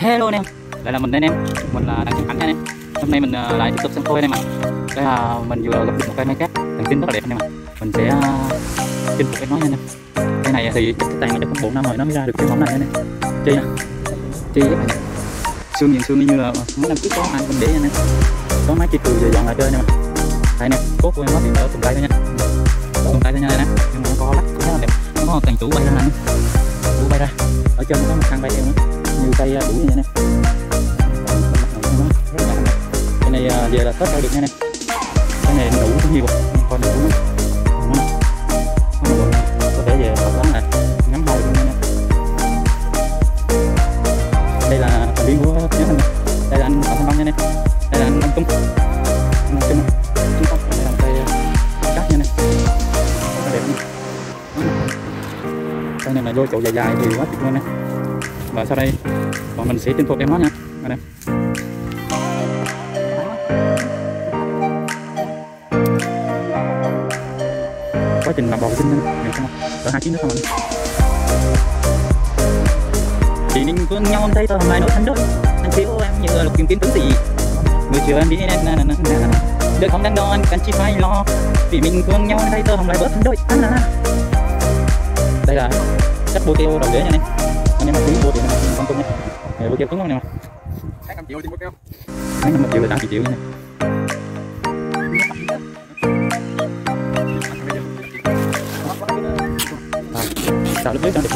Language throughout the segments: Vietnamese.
Hello anh em, đây là mình đây anh em Mình là Đặng Trần Khánh anh em Hôm nay mình lại tiếp tục sân khôi anh em ạ Đây là mình vừa gặp được một cây máy cát Thằng tin rất là đẹp anh em ạ Mình sẽ chinh phục cái nó nha anh em Cây này thì chắc cái tàn mà chắc cũng 4 năm rồi nó mới ra được cái món này anh em Chi nè. Chi các bạn Xương nhìn xương như là à, mấy năm trước có anh mình để anh em Có máy chi từ giờ dọn lại chơi anh em ạ Đây nè, cốt của em nó thì ở từng tay thôi nha. Từng tay thôi nha anh em Nhưng mà nó có lắc cũng rất là đẹp. Nó có tàn chủ bay ra nè. Chủ bay ra. Ở trên có một thang bay theo nữa nhiều cây đủ như vậy nè. Cái này à, về là tết ra được nha nè. Cái này đủ cũng nhiều con đủ lắm có thể về tập lắm nè ngắm hồi luôn nha đây là thành viên của nhóm anh. Đây là anh phạm thanh long nha nè. Đây là anh anh tung anh tung chúng tâm đây là cây à, cắt nha này rất là đẹp cây này là đôi chỗ dài dài thì quá tuyệt luôn nè và sau đây, bọn mình sẽ chinh phục em nó nha. Anh em quá trình làm bò sinh nha không cỡ hai tiếng nữa không anh thì mình vương nhau hôm nay tôi hôm nay nấu thánh đó. Anh thiếu em như lục kim kiếm tướng gì người chiều em đi nè nè nè nè đợi không đang đo anh cần chi phải lo. Vì mình thương nhau anh thấy tôi hôm nay bớt thánh đôi đây là cách bô keo đầu đế nha anh em anh em mà cứng bô thì nó con tung nha. Bô keo cứng không anh em hai trăm triệu keo mấy năm một triệu là tám triệu nha sao lúc dưới cho được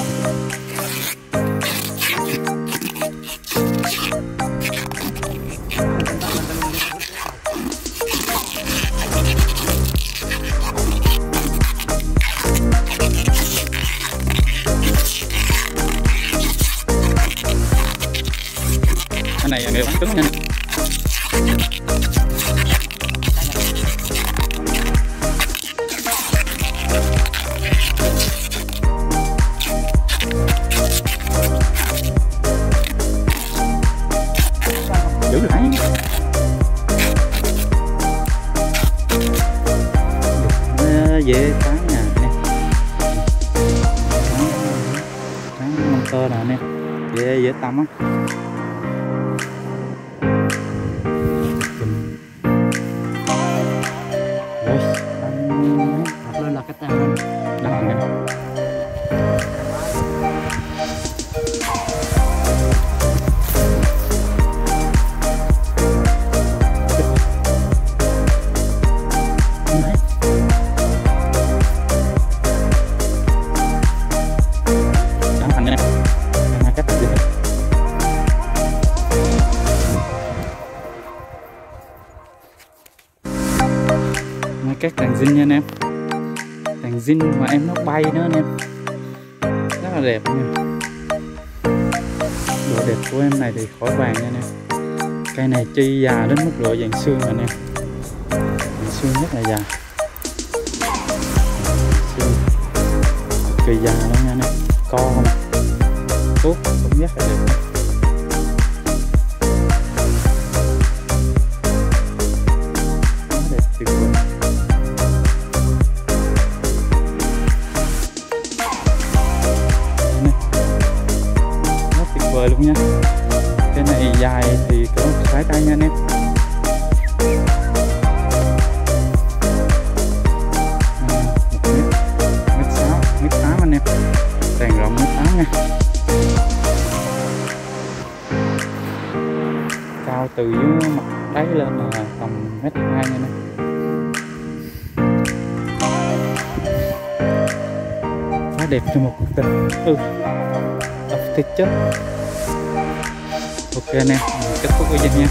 cái cứng nha. Giữ được đấy dễ tán nè? Nè cắn mông tơ nè nè? Dễ dễ tắm á. Nè là cái gì hết mấy các tàng dinh nha anh em hàng zin mà em nó bay nữa anh em. Rất là đẹp nha. Độ đẹp của em này thì khỏi vàng nha anh em. Cây này chi già đến mức độ dạng xương anh em. Dạng xương rất là già. Xương. Cực kỳ già luôn nha anh em. Co không? Tốt, cũng rất là đẹp. Rất nha. Cái này dài thì cỡ trái tay nha anh em. À, một mét mét sáu, mét tám anh em. Đèn rộng mét tám nha. Cao từ dưới mặt đáy lên là tầm mét hai nha anh em. Quá đẹp cho một cuộc tình. Ừ đọc thiệt chết ok anh em kết thúc video nha.